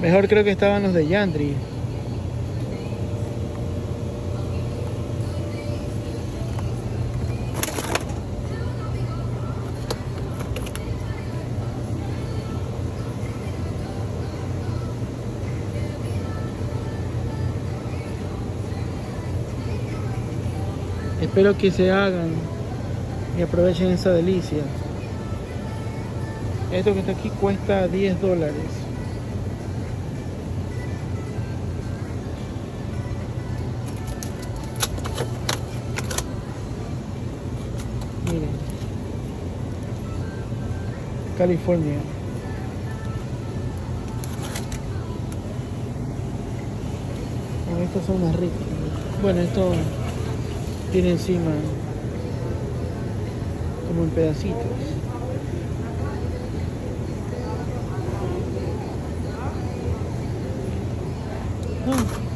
Mejor creo que estaban los de Yandri. Espero que se hagan y aprovechen esa delicia. Esto que está aquí cuesta 10 dólares. Miren. California. Estas son más ricas. Bueno, esto tiene encima como en pedacitos. Ah.